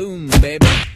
Boom, baby.